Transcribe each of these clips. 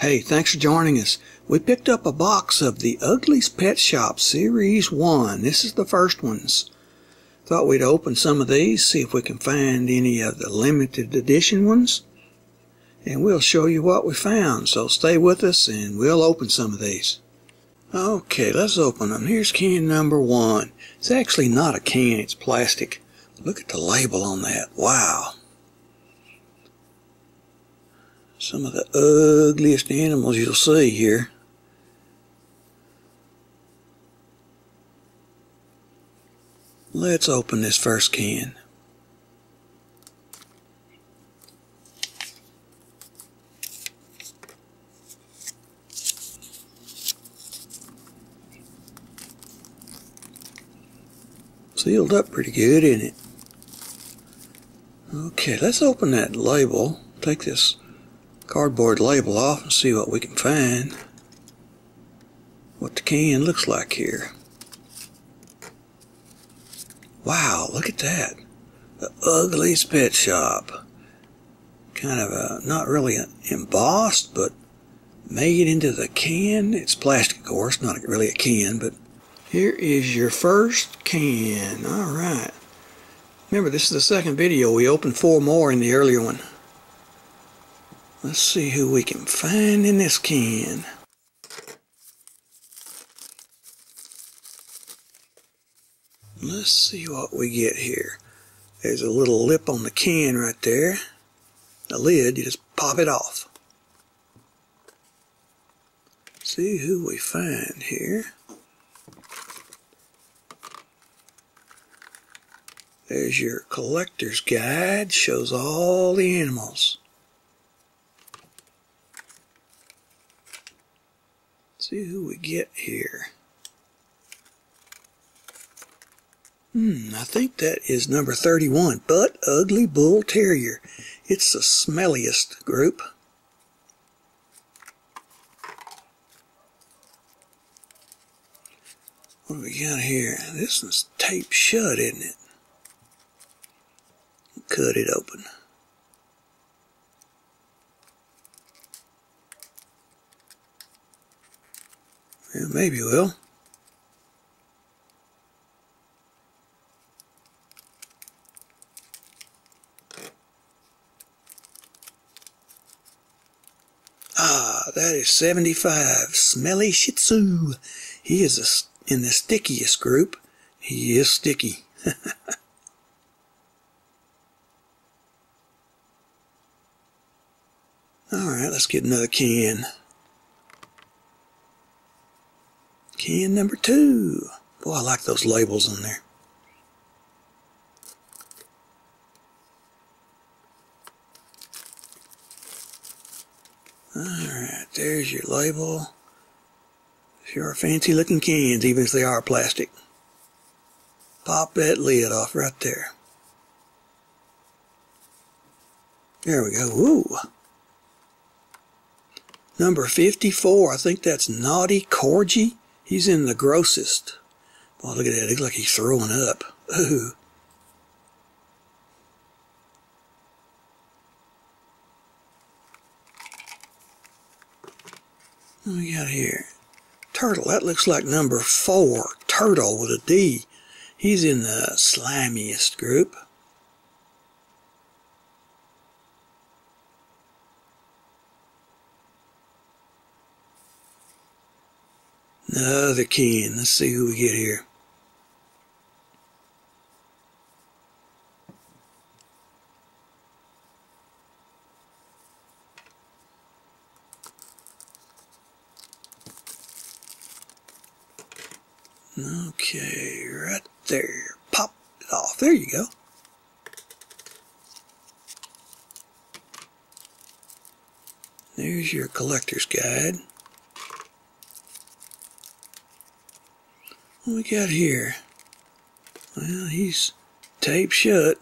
Hey, thanks for joining us. We picked up a box of the Ugglys Pet Shop Series 1. This is the first ones. Thought we'd open some of these, see if we can find any of the limited edition ones. And we'll show you what we found, so stay with us and we'll open some of these. Okay, let's open them. Here's can number one. It's actually not a can, it's plastic. Look at the label on that. Wow. Some of the ugliest animals you'll see here. Let's open this first can. Sealed up pretty good, isn't it? Okay, let's open that label. Take this cardboard label off and see what we can find. What the can looks like here. Wow, look at that. The ugliest pet shop. Kind of a, not really embossed, but made into the can. It's plastic, of course, not really a can, but here is your first can. All right. Remember, this is the second video. We opened four more in the earlier one. Let's see who we can find in this can. Let's see what we get here. There's a little lip on the can right there. The lid, you just pop it off. See who we find here. There's your collector's guide, shows all the animals. See who we get here. Hmm, I think that is number 31, Butt Ugly Bull Terrier. It's the smelliest group. What do we got here? This one's taped shut, isn't it? Cut it open. Yeah, maybe will. Ah, that is 75. Smelly Shih Tzu. He is a, in the stickiest group. He is sticky. Alright, let's get another can. Can number two. Boy, I like those labels on there. Alright, there's your label. Sure fancy looking cans, even if they are plastic. Pop that lid off right there. There we go. Ooh. Number 54, I think that's Naughty Corgi. He's in the grossest. Well, look at that. It looks like he's throwing up. Ooh. What we got here? Turtle. That looks like number four. Turtle with a D. He's in the slimiest group. Another can. Let's see who we get here. Okay, right there. Pop it off. There you go. There's your collector's guide. What we got here? Well, he's taped shut.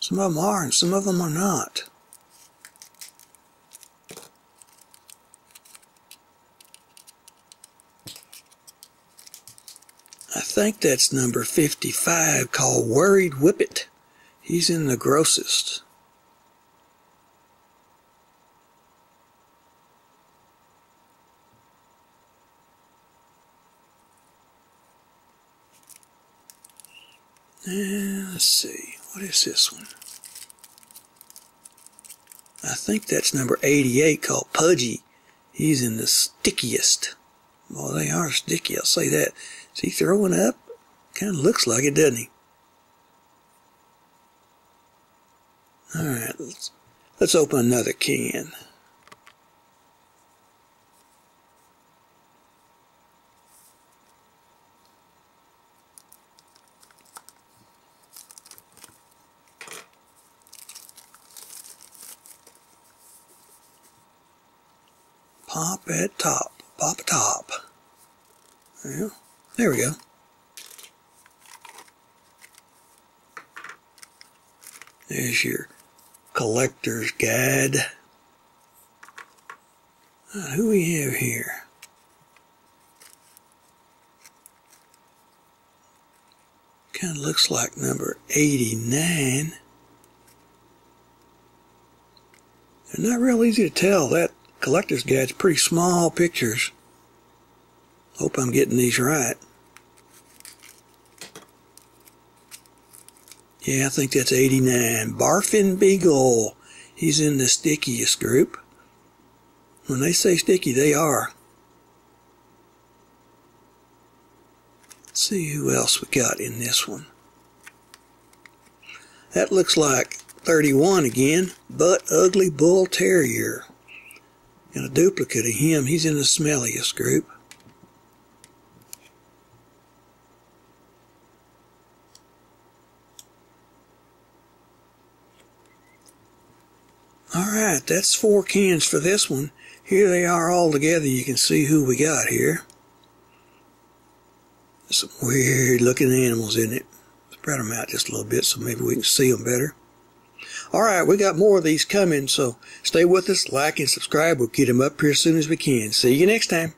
Some of them are and some of them are not. I think that's number 55 called Worried Whippet. He's in the grossest. And let's see, what is this one? I think that's number 88 called Pudgy. He's in the stickiest. Well, they are sticky, I'll say that. Is he throwing up? Kind of looks like it, doesn't he? Alright, let's, let's open another can. Pop at top. Pop top. Yeah, there we go. There's your collector's guide. Uh, who we have here? Kind of looks like number 89. They're not real easy to tell. That collector's guide's pretty small pictures. Hope I'm getting these right. Yeah, I think that's 89. Barfin Beagle. He's in the stickiest group. When they say sticky, they are. Let's see who else we got in this one. That looks like 31 again, Butt Ugly Bull Terrier. And a duplicate of him, he's in the smelliest group. Alright, that's four cans for this one. Here they are all together. You can see who we got here. Some weird looking animals in it. Spread them out just a little bit so maybe we can see them better. Alright, we got more of these coming, so stay with us, like and subscribe. We'll get them up here as soon as we can. See you next time.